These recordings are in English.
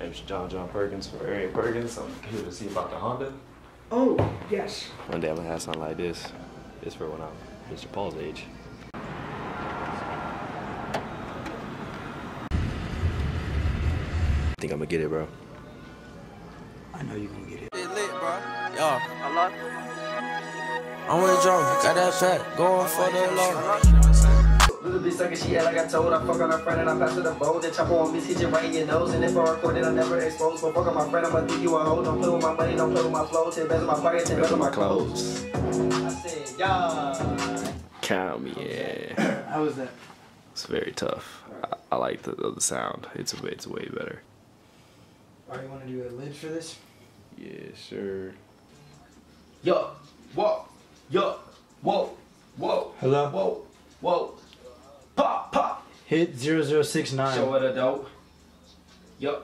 name's John John Perkins for Arian Perkins. I'm here to see about the Honda. Oh, yes. One day I'm gonna have something like this. It's for when I'm Mr. Paul's age. I think I'm gonna get it, bro. I know you're gonna get it. It lit, bro. Yo. I'm with Joe. Got that fat. Going for the low. Little bitch sucking shit like I told. I fuck on her friend and I pass her the bowl. Then chop on miss, hit you right in your nose. And if I record it, I never expose. But fuck on my friend, I'ma think you a hoe. Don't play with my money, don't play with my flow. Ten best of my pocket, ten best of my clothes. I said, yeah. Count me, yeah. How was that? It's very tough. I, I like the, the sound. It's a, it's way better. Alright, you wanna do a lid for this? Yeah, sure. Yo, whoa, yo, whoa, whoa. Hello? Whoa, whoa. Pop, pop. Hit 0069. Show her the dope. Yo,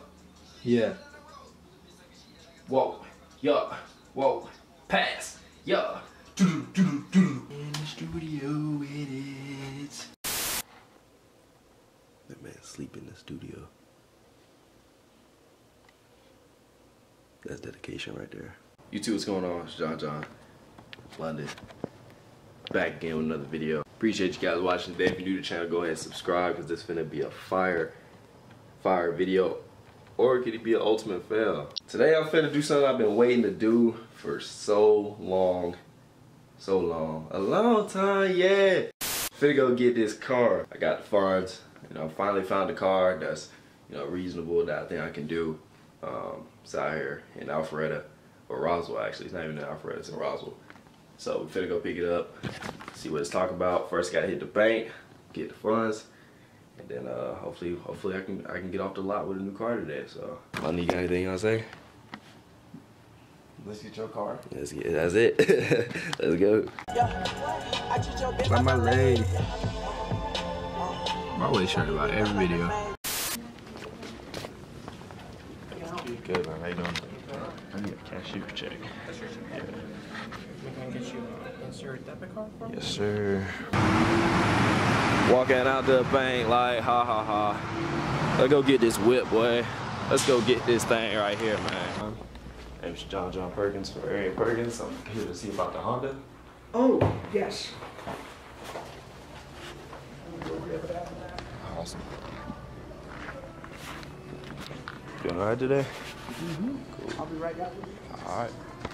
Yeah. whoa, yo, whoa. Pass, yo. In the studio it is. That man sleep in the studio. That's dedication right there. You two, what's going on? It's John John, London. Back again with another video. Appreciate you guys watching today. If you're new to the channel, go ahead and subscribe because this finna be a fire, fire video. Or could it be an ultimate fail? Today I'm finna do something I've been waiting to do for so long so long. A long time, yeah. Finna go get this car. I got the funds. You know, finally found a car that's, you know, reasonable that I think I can do. Um, it's out here in Alpharetta, or Roswell actually. It's not even in Alpharetta, it's in Roswell. So we finna go pick it up, see what it's talking about. First gotta hit the bank, get the funds, and then uh, hopefully hopefully I can I can get off the lot with a new car today. So Lonnie, you got anything you wanna say? Let's get your car. Let's get that's it. Let's go. By my leg. My way shirt about every video. I need a cashier check. Yeah. Yes, sir. Walking out the bank like ha ha ha. Let's go get this whip, boy. Let's go get this thing right here, man. Name's John John Perkins for Area Perkins. I'm here to see about the Honda. Oh, yes. Doing alright today? Mm-hmm. I'll be right back. Alright. What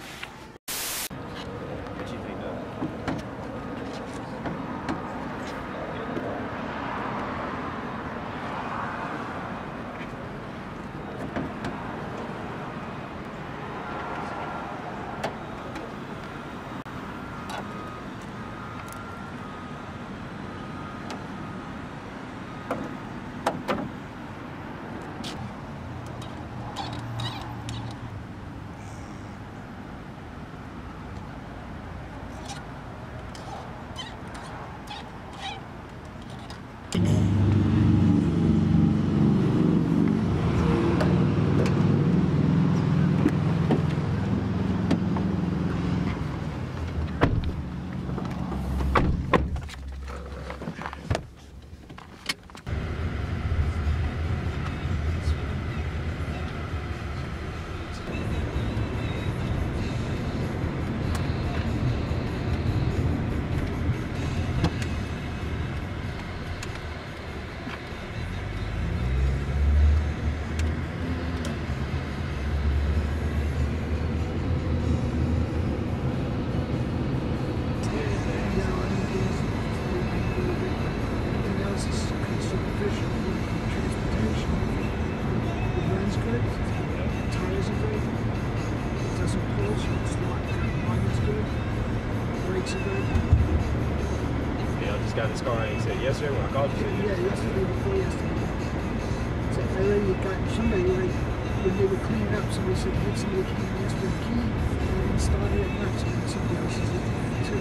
they were cleaning up, somebody said, "Hey, somebody came and asked for a key and started at so then somebody else is for it too."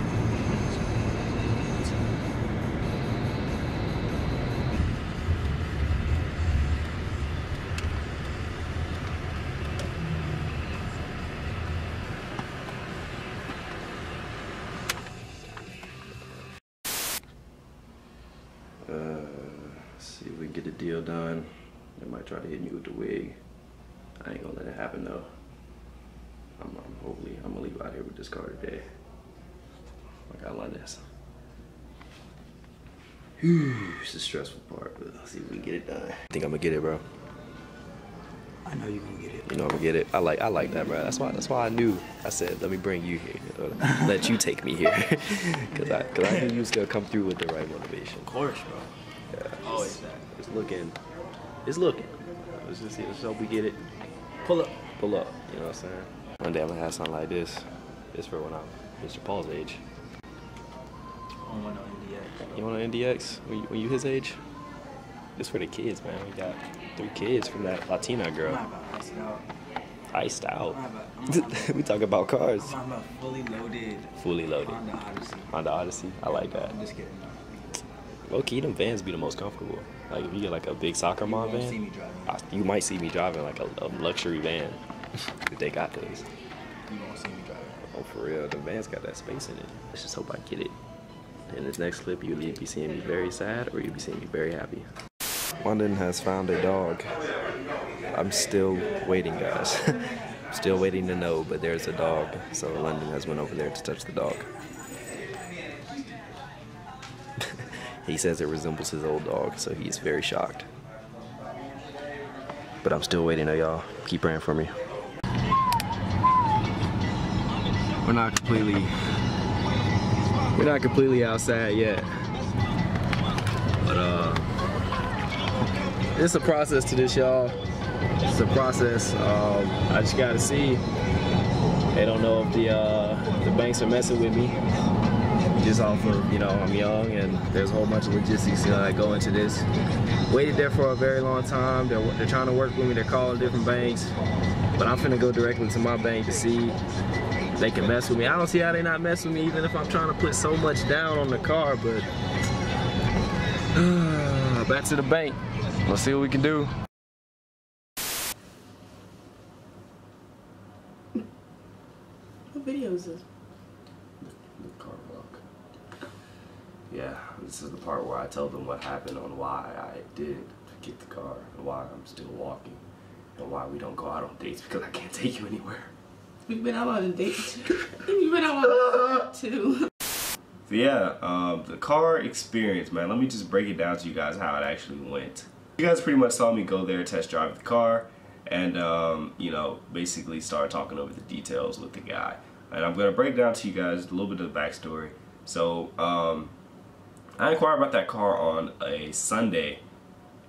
So. Uh, see if we can get the deal done. They might try to hit me with the wig. I ain't gonna let it happen though. I'm, I'm hopefully I'm gonna leave out here with this car today. I got London's. Whew, it's the stressful part, but let's see if we can get it done. I think I'm gonna get it, bro. I know you're gonna get it. You know I'm gonna get it. I like I like that, bro. That's why that's why I knew. I said, let me bring you here. You know, let you take me here, cause I cause I knew you was gonna come through with the right motivation. Of course, bro. Yeah, Always that. It's looking, it's looking. Let's just see. Let's hope we get it. Pull up. Pull up. You know what I'm saying? One day I'm gonna have something like this. This for when I'm Mr. Paul's age. I want no MDX. You want an MDX when you, when you his age? This for the kids, man. We got three kids from that Latina girl. to out. Iced out. About, we talk about cars. I'm about fully loaded Fully loaded. Honda Odyssey. Honda Odyssey. I like that. I'm just kidding. Low key, them vans be the most comfortable. Like if you get like a big soccer mom won't van. I, you might see me driving like a, a luxury van. if they got those. You won't see me driving. Oh, for real, the van's got that space in it. Let's just hope I get it. In this next clip, you'll either be seeing me very sad or you'll be seeing me very happy. London has found a dog. I'm still waiting, guys. still waiting to know, but there's a dog. So London has went over there to touch the dog. He says it resembles his old dog, so he's very shocked. But I'm still waiting, though, y'all. Keep praying for me. We're not completely we're not completely outside yet. But uh it's a process to this y'all. It's a process. Um I just gotta see. They don't know if the uh the banks are messing with me. Just off of, you know, I'm young and there's a whole bunch of logistics uh, that go into this. Waited there for a very long time. They're, they're trying to work with me. They're calling different banks. But I'm finna go directly to my bank to see they can mess with me. I don't see how they not mess with me even if I'm trying to put so much down on the car, but back to the bank. Let's see what we can do. What video is this? The car block. Yeah, this is the part where I tell them what happened on why I did get the car and why I'm still walking and why we don't go out on dates because I can't take you anywhere. We've been out on a date. We've been out on a date too. So yeah, um, the car experience, man. Let me just break it down to you guys how it actually went. You guys pretty much saw me go there, test drive the car, and um, you know, basically start talking over the details with the guy. And I'm gonna break down to you guys a little bit of the backstory. So um, I inquired about that car on a Sunday,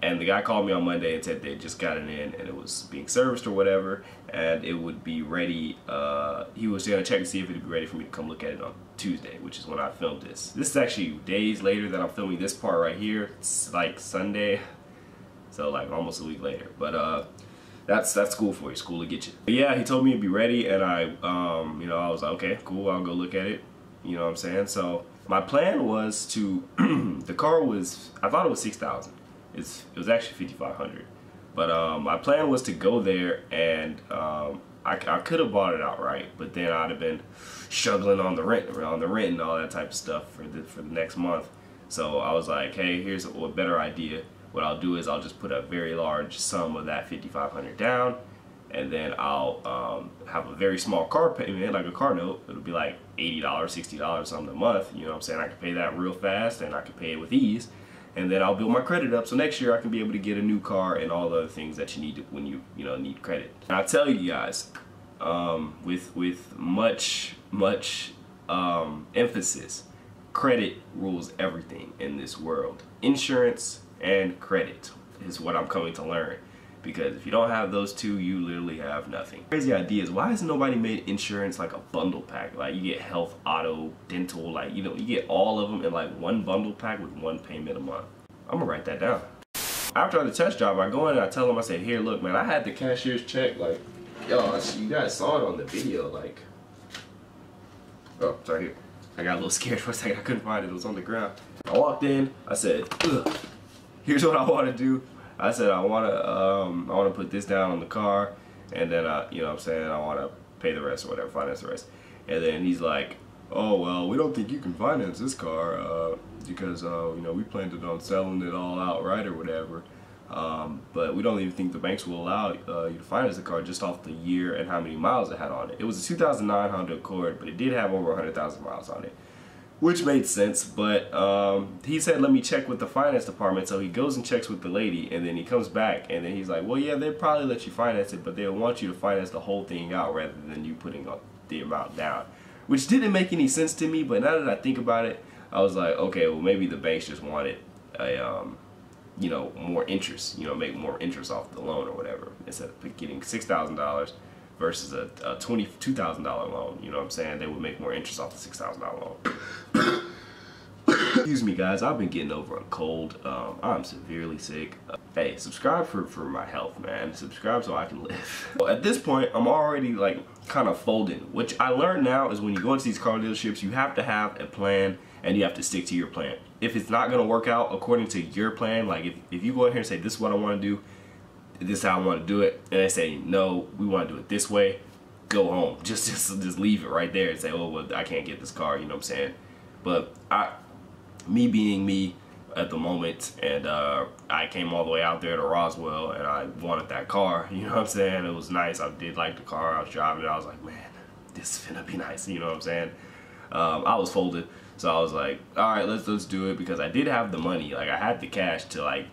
and the guy called me on Monday and said they just got it in and it was being serviced or whatever, and it would be ready. Uh, he was gonna check to see if it would be ready for me to come look at it on Tuesday, which is when I filmed this. This is actually days later that I'm filming this part right here. It's like Sunday, so like almost a week later. But uh, that's that's school for you. School to get you. But yeah, he told me it'd be ready, and I, um, you know, I was like, okay, cool. I'll go look at it. You know what I'm saying? So my plan was to. the car was. I thought it was six thousand. It's it was actually fifty five hundred. But um, my plan was to go there and um, I, I could have bought it outright, but then I'd have been struggling on the rent, on the rent and all that type of stuff for the for the next month. So I was like, hey, here's a, a better idea. What I'll do is I'll just put a very large sum of that 5500 down, and then I'll um, have a very small car payment, like a car note. It'll be like $80, $60 something a month. You know what I'm saying? I can pay that real fast, and I can pay it with ease and then I'll build my credit up so next year I can be able to get a new car and all the other things that you need to, when you you know need credit. And I tell you guys, um, with with much much um, emphasis, credit rules everything in this world. Insurance and credit is what I'm coming to learn. Because if you don't have those two, you literally have nothing. Crazy idea is why hasn't nobody made insurance like a bundle pack? Like you get health, auto, dental, like you know, you get all of them in like one bundle pack with one payment a month. I'm gonna write that down. After the test drive, I go in and I tell them, I say, here, look, man, I had the cashier's check, like, yo, you guys saw it on the video, like, oh, sorry, here. I got a little scared for a second, I couldn't find it, it was on the ground. I walked in, I said, here's what I want to do. I said, I want to, um, I want to put this down on the car, and then, I, you know what I'm saying, I want to pay the rest or whatever, finance the rest. And then he's like, oh, well, we don't think you can finance this car, uh, because, uh, you know, we planned on selling it all outright or whatever. Um, but we don't even think the banks will allow uh, you to finance the car just off the year and how many miles it had on it. It was a 2009 Honda Accord, but it did have over 100,000 miles on it, which made sense. But um, he said, let me check with the finance department. So he goes and checks with the lady, and then he comes back, and then he's like, well, yeah, they'll probably let you finance it, but they'll want you to finance the whole thing out rather than you putting the amount down, which didn't make any sense to me. But now that I think about it, I was like, okay, well, maybe the banks just wanted a um, you know, more interest, you know, make more interest off the loan or whatever, instead of getting $6,000 versus a, a $22,000 loan, you know what I'm saying? They would make more interest off the $6,000 loan. Excuse me guys, I've been getting over a cold. Um, I'm severely sick. Uh, hey, subscribe for, for my health, man. Subscribe so I can live. well, at this point, I'm already like kind of folding, which I learned now is when you go into these car dealerships, you have to have a plan and you have to stick to your plan. If it's not gonna work out according to your plan, like if, if you go in here and say, this is what I wanna do, this is how I wanna do it, and they say, no, we wanna do it this way, go home. Just, just, just leave it right there and say, oh, well, I can't get this car, you know what I'm saying? But I, me being me at the moment, and uh, I came all the way out there to Roswell, and I wanted that car, you know what I'm saying? It was nice, I did like the car, I was driving it, I was like, man, this is gonna be nice, you know what I'm saying? Um, I was folded. So I was like, all right, let's let's do it because I did have the money. Like I had the cash to like,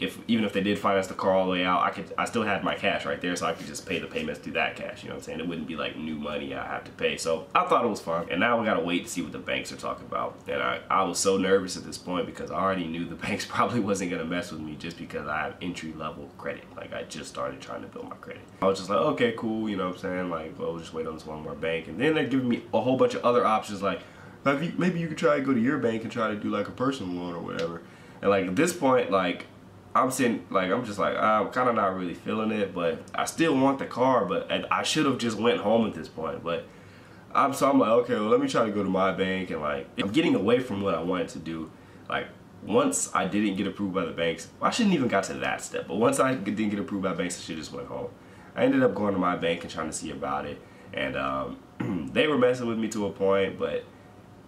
if even if they did finance the car all the way out, I could I still had my cash right there, so I could just pay the payments through that cash. You know what I'm saying? It wouldn't be like new money I have to pay. So I thought it was fun. And now we gotta wait to see what the banks are talking about. And I I was so nervous at this point because I already knew the banks probably wasn't gonna mess with me just because I have entry level credit. Like I just started trying to build my credit. I was just like, okay, cool. You know what I'm saying? Like, well, we'll just wait on this one more bank. And then they're giving me a whole bunch of other options like you, maybe you could try to go to your bank and try to do like a personal loan or whatever. And like at this point, like I'm sitting, like I'm just like I'm kind of not really feeling it, but I still want the car. But I should have just went home at this point. But I'm so I'm like, okay, well let me try to go to my bank and like I'm getting away from what I wanted to do. Like once I didn't get approved by the banks, well, I shouldn't even got to that step. But once I didn't get approved by banks, I should just went home. I ended up going to my bank and trying to see about it, and um, they were messing with me to a point, but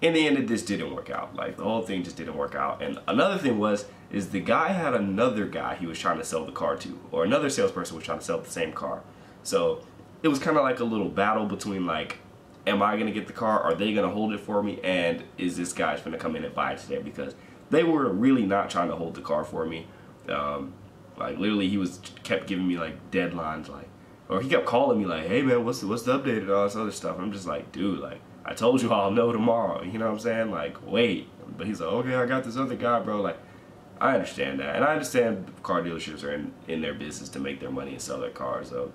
in the end it just didn't work out like the whole thing just didn't work out and another thing was is the guy had another guy he was trying to sell the car to or another salesperson was trying to sell the same car so it was kind of like a little battle between like am I gonna get the car are they gonna hold it for me and is this guy's gonna come in and buy it today because they were really not trying to hold the car for me um, like literally he was kept giving me like deadlines like or he kept calling me like hey man what's the, what's the update and all this other stuff I'm just like dude like I told you I'll know tomorrow. You know what I'm saying? Like, wait. But he's like, okay, I got this other guy, bro. Like, I understand that. And I understand car dealerships are in, in their business to make their money and sell their cars. So,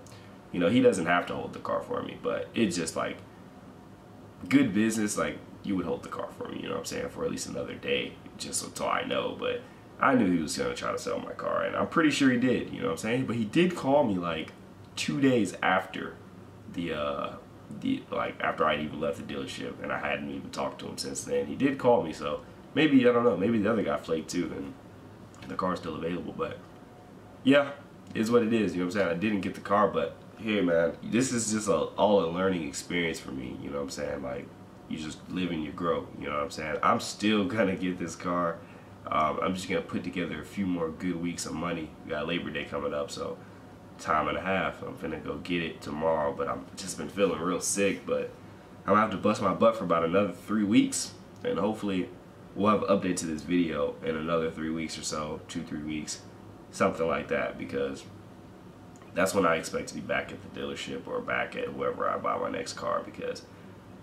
you know, he doesn't have to hold the car for me. But it's just like, good business, like, you would hold the car for me, you know what I'm saying, for at least another day, just until I know. But I knew he was going to try to sell my car. And I'm pretty sure he did, you know what I'm saying? But he did call me, like, two days after the, uh, the like after I even left the dealership, and I hadn't even talked to him since then. He did call me, so maybe I don't know. Maybe the other guy flaked too, and the car's still available. But yeah, is what it is. You know what I'm saying? I didn't get the car, but hey, man, this is just a, all a learning experience for me. You know what I'm saying? Like you just live and you grow. You know what I'm saying? I'm still gonna get this car. Um, I'm just gonna put together a few more good weeks of money. We got Labor Day coming up, so time and a half. I'm finna go get it tomorrow, but I've just been feeling real sick. But I'm gonna have to bust my butt for about another three weeks, and hopefully we'll have an update to this video in another three weeks or so, two, three weeks, something like that, because that's when I expect to be back at the dealership or back at wherever I buy my next car, because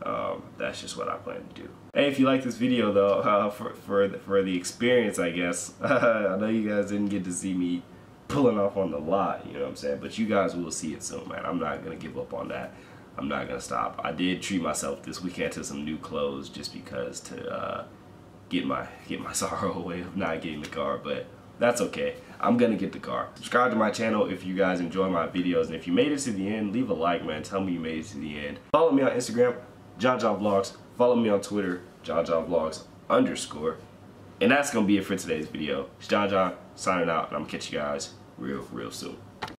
um, that's just what I plan to do. Hey, if you like this video though, uh, for, for, the, for the experience, I guess, I know you guys didn't get to see me pulling off on the lot, you know what I'm saying? But you guys will see it soon, man. I'm not going to give up on that. I'm not going to stop. I did treat myself this weekend to some new clothes just because to uh, get my get my sorrow away of not getting the car, but that's okay. I'm gonna get the car. Subscribe to my channel if you guys enjoy my videos, and if you made it to the end, leave a like, man. Tell me you made it to the end. Follow me on Instagram, John John Vlogs. Follow me on Twitter, John John Vlogs underscore. And that's gonna be it for today's video. It's John John signing out, and I'm gonna catch you guys real, real soon.